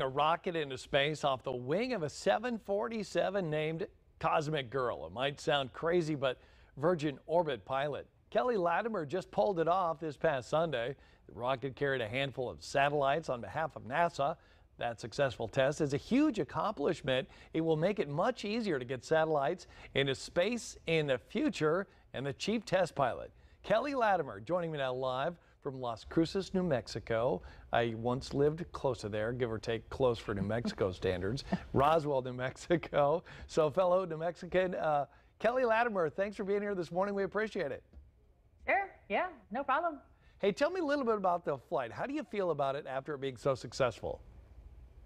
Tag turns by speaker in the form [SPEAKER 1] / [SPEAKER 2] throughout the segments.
[SPEAKER 1] A rocket into space off the wing of a 747 named Cosmic Girl. It might sound crazy, but Virgin Orbit pilot Kelly Latimer just pulled it off this past Sunday. The rocket carried a handful of satellites on behalf of NASA. That successful test is a huge accomplishment. It will make it much easier to get satellites into space in the future. And the chief test pilot, Kelly Latimer, joining me now live from Las Cruces, New Mexico. I once lived close to there, give or take close for New Mexico standards. Roswell, New Mexico. So fellow New Mexican, uh, Kelly Latimer, thanks for being here this morning. We appreciate it.
[SPEAKER 2] Sure, yeah, no problem.
[SPEAKER 1] Hey, tell me a little bit about the flight. How do you feel about it after it being so successful?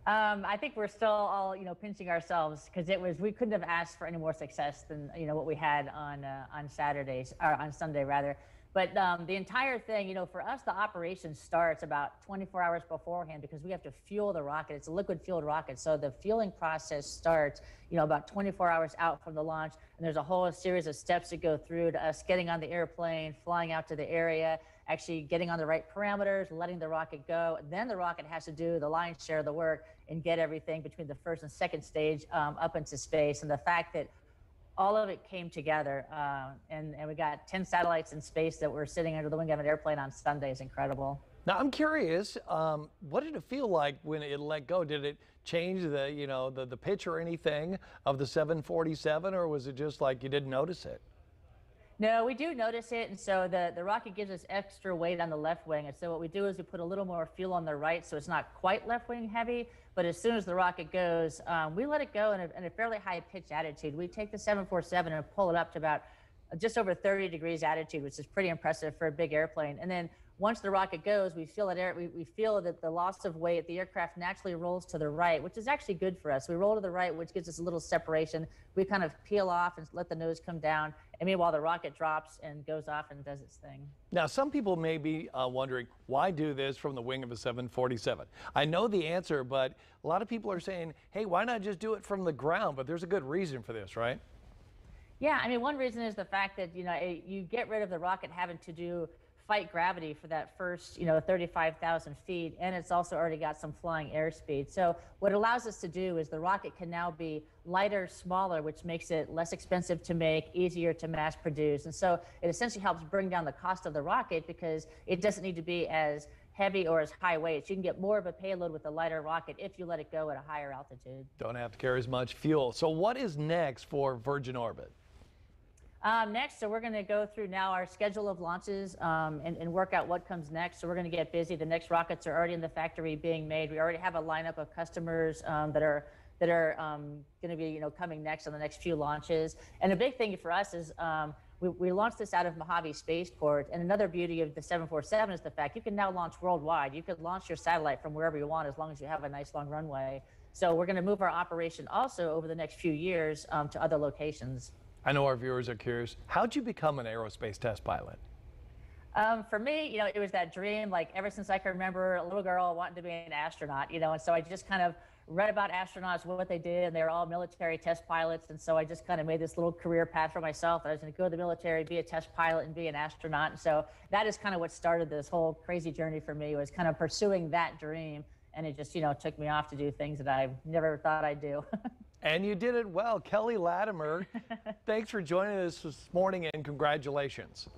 [SPEAKER 2] Um, I think we're still all, you know, pinching ourselves because it was we couldn't have asked for any more success than you know what we had on uh, on Saturdays or on Sunday rather. But um, the entire thing, you know, for us, the operation starts about 24 hours beforehand because we have to fuel the rocket. It's a liquid fueled rocket. So the fueling process starts, you know, about 24 hours out from the launch. And there's a whole series of steps to go through to us getting on the airplane, flying out to the area, actually getting on the right parameters, letting the rocket go. Then the rocket has to do the lion's share of the work and get everything between the first and second stage um, up into space. And the fact that all of it came together, uh, and, and we got 10 satellites in space that were sitting under the wing of an airplane on Sunday is incredible.
[SPEAKER 1] Now I'm curious, um, what did it feel like when it let go? Did it change the, you know, the, the pitch or anything of the 747, or was it just like you didn't notice it?
[SPEAKER 2] No, we do notice it, and so the, the rocket gives us extra weight on the left wing, and so what we do is we put a little more fuel on the right, so it's not quite left wing heavy, but as soon as the rocket goes, um, we let it go in a, in a fairly high pitch attitude. We take the 747 and pull it up to about just over 30 degrees attitude, which is pretty impressive for a big airplane, and then once the rocket goes, we feel it. Air, we, we feel that the loss of weight, the aircraft naturally rolls to the right, which is actually good for us. We roll to the right, which gives us a little separation. We kind of peel off and let the nose come down. And meanwhile, the rocket drops and goes off and does its thing.
[SPEAKER 1] Now, some people may be uh, wondering why do this from the wing of a 747. I know the answer, but a lot of people are saying, "Hey, why not just do it from the ground?" But there's a good reason for this, right?
[SPEAKER 2] Yeah, I mean, one reason is the fact that you know you get rid of the rocket having to do fight gravity for that first, you know, 35,000 feet, and it's also already got some flying airspeed. So what it allows us to do is the rocket can now be lighter, smaller, which makes it less expensive to make, easier to mass produce. And so it essentially helps bring down the cost of the rocket because it doesn't need to be as heavy or as high weight. You can get more of a payload with a lighter rocket if you let it go at a higher altitude.
[SPEAKER 1] Don't have to carry as much fuel. So what is next for Virgin Orbit?
[SPEAKER 2] Um, next, so we're going to go through now our schedule of launches um, and, and, work out what comes next. So we're going to get busy. The next rockets are already in the factory being made. We already have a lineup of customers um, that are that are um, going to be you know coming next on the next few launches. And a big thing for us is um, we, we, launched this out of Mojave Spaceport. And another beauty of the 747 is the fact you can now launch worldwide. You could launch your satellite from wherever you want as long as you have a nice long runway. So we're going to move our operation also over the next few years um, to other locations.
[SPEAKER 1] I know our viewers are curious. How'd you become an aerospace test pilot?
[SPEAKER 2] Um, for me, you know, it was that dream, like ever since I can remember, a little girl wanting to be an astronaut, you know, and so I just kind of read about astronauts, what they did, and they were all military test pilots, and so I just kind of made this little career path for myself. I was going to go to the military, be a test pilot, and be an astronaut, and so that is kind of what started this whole crazy journey for me was kind of pursuing that dream, and it just, you know, took me off to do things that I never thought I'd do.
[SPEAKER 1] And you did it well. Kelly Latimer, thanks for joining us this morning and congratulations.